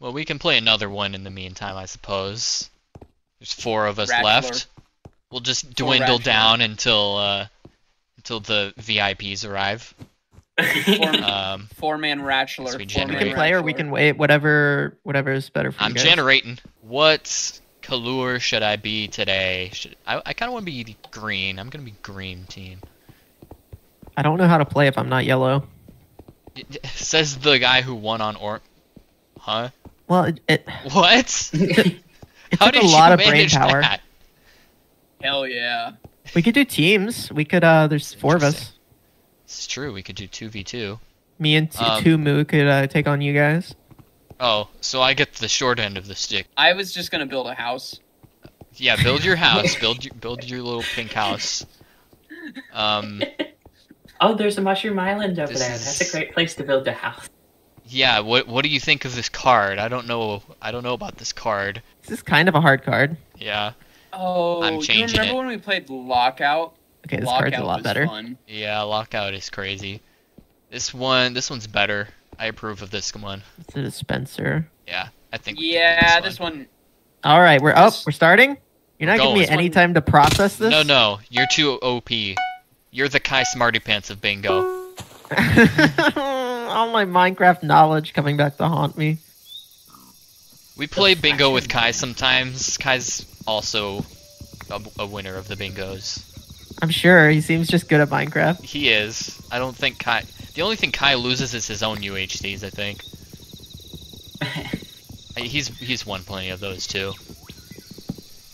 Well, we can play another one in the meantime, I suppose. There's four of us Ratchler. left. We'll just dwindle down until uh, until the VIPs arrive. Four, Um, four man Ratchler. We four-man We can play or we can wait. Whatever, whatever is better for I'm you guys. generating. What color should I be today? Should I? I kind of want to be green. I'm gonna be green team. I don't know how to play if I'm not yellow. Says the guy who won on or. Huh? Well, it, it, What? it How took did a you lot of brain power. that? Hell yeah. We could do teams. We could. uh There's four of us. Interesting. It's true. We could do two v two. Me and T- Um, Tumu could uh, take on you guys. Oh, so I get the short end of the stick. I was just gonna build a house. Yeah, build your house. build your build your little pink house. Um, oh, there's a mushroom island over This there. is- That's a great place to build a house. Yeah. What what do you think of this card? I don't know. I don't know about this card. This is kind of a hard card. Yeah, Oh, I'm do you remember it. when we played Lockout? Okay, this Lockout card's a lot better. Fun. yeah. Lockout is crazy. This one, this one's better. I approve of this one. It's a dispenser. Yeah, I think. we can do Yeah, this one. All right, we're up. This- We're starting. You're not giving me going. any time to process this. No, no, you're too OP. You're the Kai Smarty Pants of bingo. All my Minecraft knowledge coming back to haunt me. We play bingo with Kai sometimes. Kai's also a, a winner of the bingos. I'm sure he seems just good at Minecraft. He is. I don't think Kai. The only thing Kai loses is his own UHCs. I think. He's he's won plenty of those too.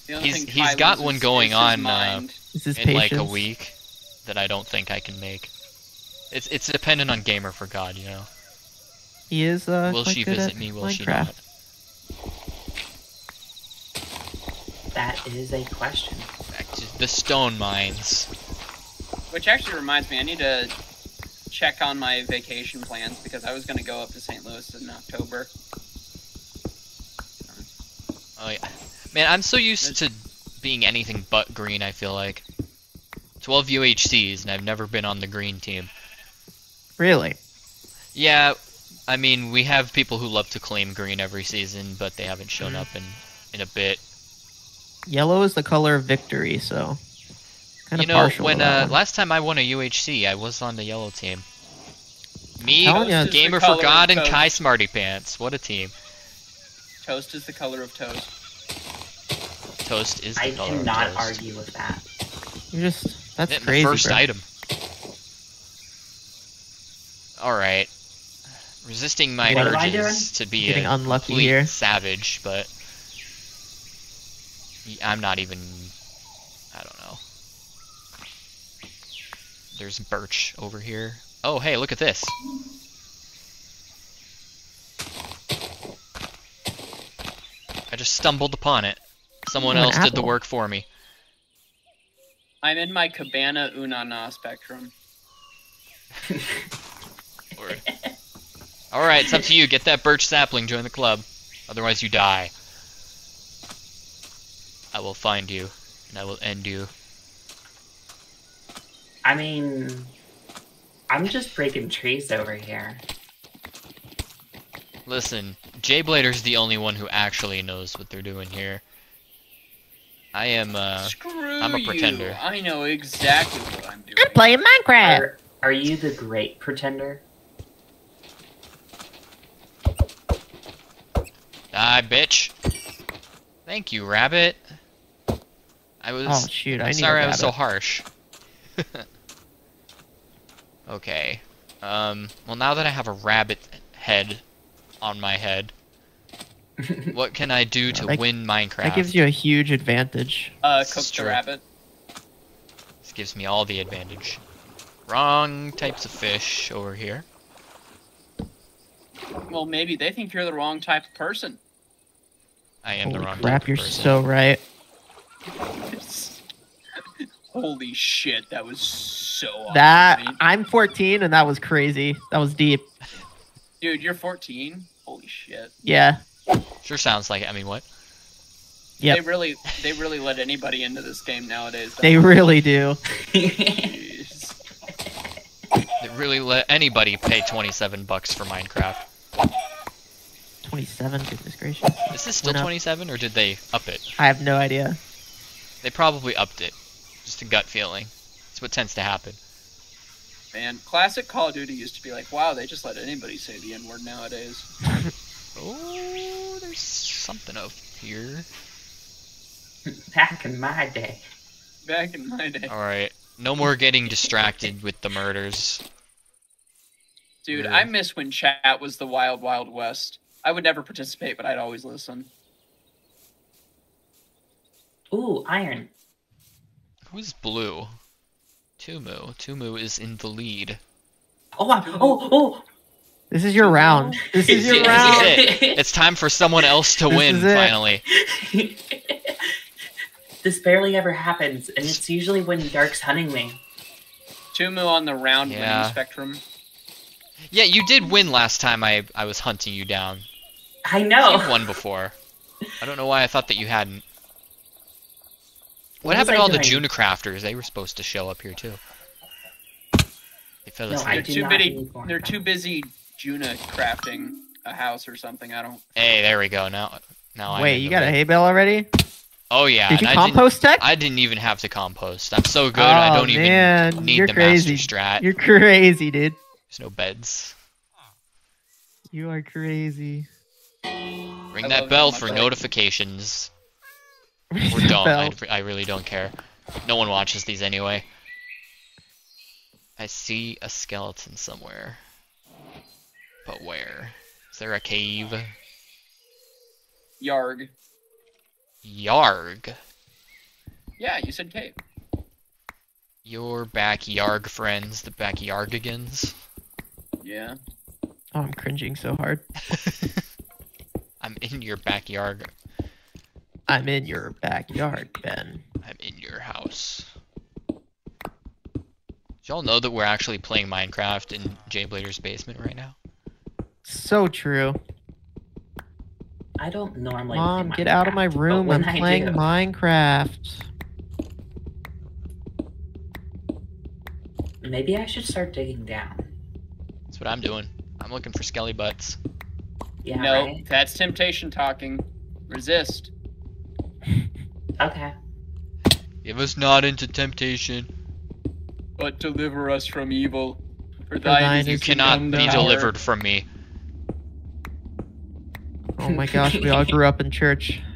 The only He's- thing he's Kai got one going on, uh, mind. This is in patience. like a week that I don't think I can make. It's it's dependent on Gamer for God, you know. He is. Uh, Will she good visit me? Will Minecraft. she not? that is a question. Back to the stone mines. Which actually reminds me, I need to check on my vacation plans because I was going to go up to St. Louis in October. Oh yeah, man, I'm so used to being anything but green. I feel like 12 UHCs, and I've never been on the green team. Really? Yeah, I mean, we have people who love to claim green every season, but they haven't shown Mhm. up in in a bit. Yellow is the color of victory, so kind you of know, partial. when uh, last time I won a UHC, I was on the yellow team. Me, Telling. Toast Gamer for God, and toast. Kai Smarty Pants. What a team! Toast is the color of toast. Toast is the I color of cannot toast. argue with that. You're just that's And the crazy. first bro. item. All right. Resisting my What urges to be Getting a unlucky complete here. savage, but y- I'm not even. I don't know. There's birch over here. Oh, hey, look at this. I just stumbled upon it. Someone an else did the work for me. I'm in my Cabana Unana spectrum. Word. All right, it's up to you. Get that birch sapling. Join the club. Otherwise, you die. I will find you, and I will end you. I mean, I'm just breaking trees over here. Listen, Jay Blader's the only one who actually knows what they're doing here. I am, uh, Screw I'm a you. pretender. I know exactly what I'm doing. I'm playing Minecraft. Are, are you the great pretender? Die, bitch. Thank you, rabbit. I was. Oh shoot! I I'm need sorry a I was so harsh. okay. Um. Well, now that I have a rabbit head on my head, what can I do to That- win Minecraft? That gives you a huge advantage. Uh, This cook the rabbit. This gives me all the advantage. Wrong types of fish over here. Well, maybe they think you're the wrong type of person. I am the Holy wrong crap! type of You're person. so right. Holy shit, that was so awesome. That dude. I'm 14, and that was crazy. That was deep. Dude, you're 14. Holy shit. Yeah. Sure sounds like it. I mean, what? Yeah. They really, they really let anybody into this game nowadays. They really do. They really let anybody pay 27 bucks for Minecraft. 27. Goodness gracious. Is this still Went up. 27 or did they up it? I have no idea. They probably upped it. Just a gut feeling. That's what tends to happen. Man, classic Call of Duty used to be like, wow, they just let anybody say the N word nowadays. Oh, there's something up here. Back in my day. Back in my day. Alright. No more getting distracted with the murders. Dude, Weird. I miss when chat was the wild, wild west. I would never participate, but I'd always listen. Ooh, iron. Who's blue? Tumu. Tumu is in the lead. Oh, I- oh, oh. This is your round. This is your This is round. it. It's time for someone else to win, finally. this barely ever happens, and it's usually when Dark's hunting me. Tumu on the round Yeah. winning spectrum. Yeah, you did win last time I, I was hunting you down. I You've know. won before. I don't know why I thought that you hadn't. What, What happened to all the doing? Juna crafters? They were supposed to show up here too. They fell No, asleep. I They're too busy. need They're too busy Juna crafting a house or something. I don't. Hey, there we go. Now, now I'm Wait, you the got a hay bale already? Oh yeah. Did you and I didn't- compost tech? I didn't even have to compost. I'm so good. I Oh, don't even need you're the crazy. master strat. You're crazy, dude. There's no beds. You are crazy. Ring I that bell for bell. notifications. Or The don't. I, I really don't care. No one watches these anyway. I see a skeleton somewhere. But where? Is there a cave? Yarg. Yarg. Yeah, you said cave. Your backyard yarg friends, the backyardigans. Yeah. Oh, I'm cringing so hard. I'm in your backyard. I'm in your backyard, Ben. I'm in your house. Did y'all know that we're actually playing Minecraft in Jay Blader's basement right now? So true. I don't normally. Mom, play get out of my room. I'm I playing do- Minecraft. Maybe I should start digging down. That's what I'm doing. I'm looking for skelly butts. Yeah. no, right? that's temptation talking. Resist. Okay. Give us not into temptation. But deliver us from evil. For thine thine is is You cannot be power, delivered from me. Oh my gosh, we all grew up in church.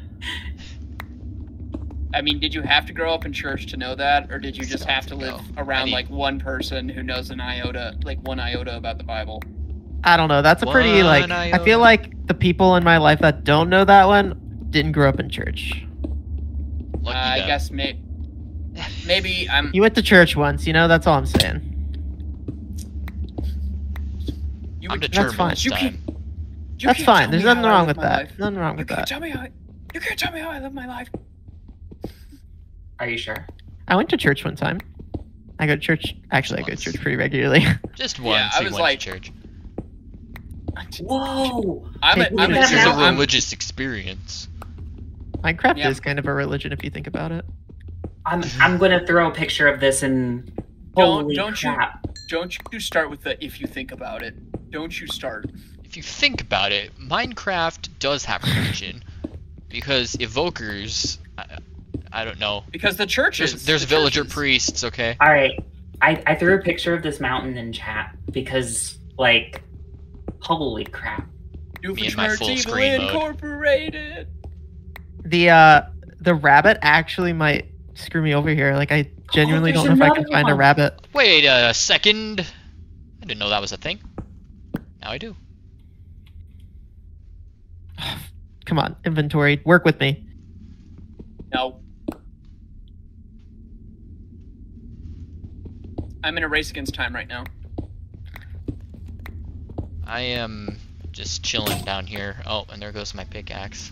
I mean, did you have to grow up in church to know that, or did you just have to live No. around need- like one person who knows an iota, like one iota about the Bible? I don't know. That's a pretty One like. I feel like the people in my life that don't know that one didn't grow up in church. Lucky Uh, I guess may- maybe I'm. You went to church once, you know. That's all I'm saying. You, I'm would- determined fine. this You time. can't- you That's fine. tell There's me how nothing I wrong live with my that. life. Nothing wrong You with can't that. tell me how. I, you can't tell me how I live my life. Are you sure? I went to church one time. I go to church. Actually, I go to church pretty regularly. Just once I was went like- to church. Whoa! I'm, a, Hey, I'm, look a, This is a now. I'm, religious experience. Minecraft Yeah. is kind of a religion if you think about it. I'm mm-hmm. I'm gonna throw a picture of this and Don't- don't you- don't you start with the if you think about it. Don't you start. If you think about it, Minecraft does have religion. Because evokers, I, I don't know. Because the churches. There's, there's the villager churches. priests, okay? All right, I I threw a picture of this mountain in chat because like, holy crap! Me in my Doofenshmirtz full Evil screen mode. The uh, the rabbit actually might screw me over here. Like I genuinely there's don't know if I can another find a rabbit. Wait a second. I didn't know that was a thing. Now I do. Come on, inventory, work with me. No. I'm in a race against time right now. I am just chilling down here. Oh, and there goes my pickaxe.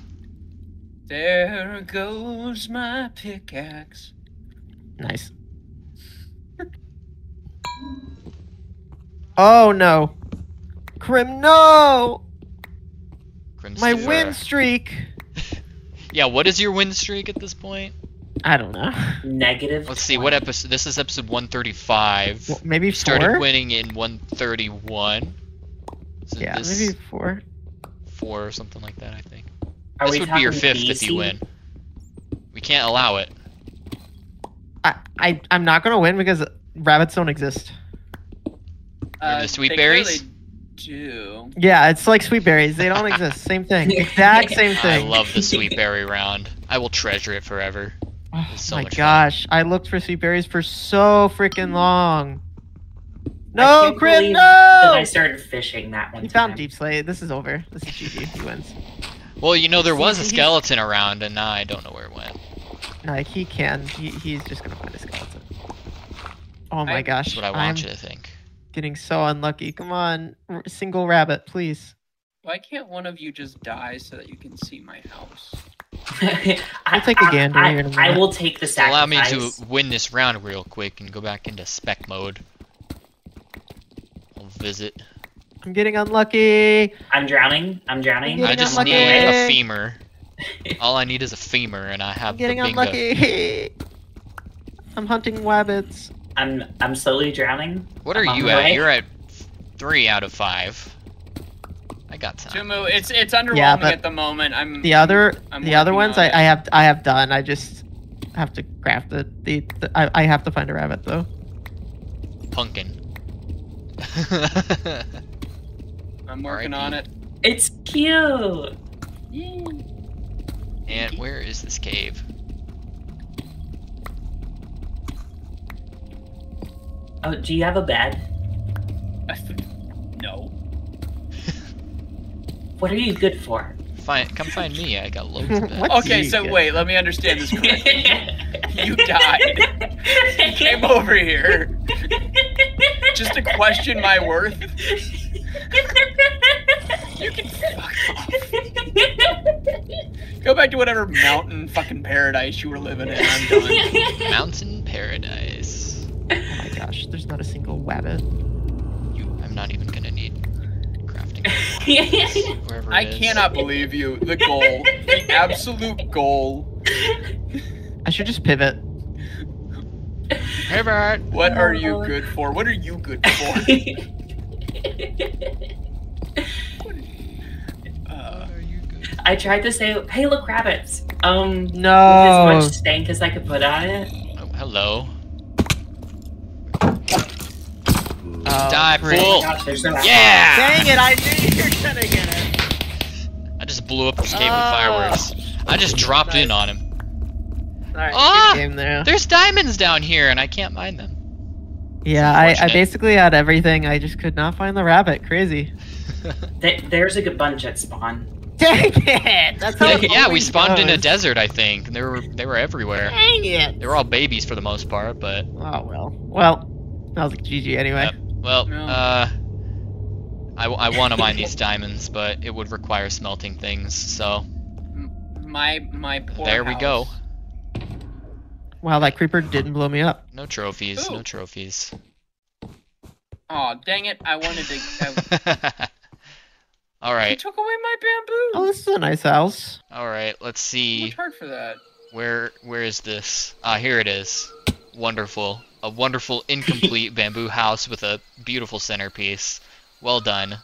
There goes my pickaxe. Nice. oh no, Crim, no! Crimson My Fur. win streak. Yeah, what is your win streak at this point? I don't know. Negative. Let's see, what episode? This is episode 135. Well, maybe You started winning in 131. So Yeah, this maybe four. four or something like that. I think Are this would be your talking fifth if you win. We can't allow it. I, I I'm not gonna win because rabbits don't exist. Uh, the sweet they berries? clearly Do Yeah, it's like sweet berries. They don't exist. Same thing. Exact same thing. I love the sweet berry round. I will treasure it forever. Oh so my much fun. gosh, I looked for sweet berries for so freaking long. I No, can't Crit, believe That I started fishing that one He time. found Deepslate. This is over. This is GG. He wins. Well, you know there was a skeleton around, and now I don't know where it went. Like he can. He, he's just gonna find a skeleton. Oh my I- gosh, That's what I I'm want you to think. getting so unlucky. Come on, r- single rabbit, please. Why can't one of you just die so that you can see my house? I, We'll take a gander I, here in a I, minute. will take the So allow me to win this round real quick and go back into spec mode. I'll visit. I'm getting unlucky. I'm drowning. I'm drowning. I'm I just unlucky. need a femur. All I need is a femur, and I have I'm getting the bingo. unlucky. I'm hunting rabbits. I'm I'm slowly drowning. What are I'm on you at? way. You're at three out of five. I got time. Tumu, it's it's underwhelming Yeah, at the moment. I'm The other, I'm the other ones, on I. I have, I have done. I just have to craft it. The, the I, I have to find a rabbit though. Pumpkin. I'm working on it. It's cute. and where is this cave? Oh, do you have a bed? no. What are you good for? Find, come find me. I got loads of it. What? Okay, so get? wait, let me understand this correctly. you died. You came over here just to question my worth. You can fuck off. Go back to whatever mountain fucking paradise you were living in. I'm done. Mountain Paradise. Oh my gosh, there's not a single rabbit. You, I'm not even gonna need crafting. Wherever I it is. cannot believe you. The goal, the absolute goal. I should just pivot. Hey, Bert. What are you good for? What are you good for? Uh, are you good? I tried to say, "Hey, look, rabbits." Um, with No. as much stank as I could put on it. Oh, hello. Oh, Die, great. fool. Gosh, no Yeah! Dang it! I knew you were gonna get it. I just blew up this cave with Oh. fireworks. I just dropped in on him. All right, Ah! good game there. There's diamonds down here, and I can't mine them. Yeah, I, I basically had everything. I just could not find the rabbit. Crazy. Th- there's a good bunch at spawn. Dang it! That's how yeah, it yeah, we always spawned in a desert, I think. and They were they were everywhere. Dang it! They were all babies for the most part, but Oh well. Well, that was like GG anyway. Yep. well, No. uh, I, I want to mine these diamonds, but it would require smelting things. So my my poor. There we go. House. Wow, that creeper didn't blow me up. no trophies, no Ooh. trophies. Oh dang it! I wanted to. all I, He took away my bamboo. Oh, this is a nice house. all right. Let's see. much hard for that? Where where is this? Ah, here it is. Wonderful. A wonderful incomplete bamboo house with a beautiful centerpiece. Well done.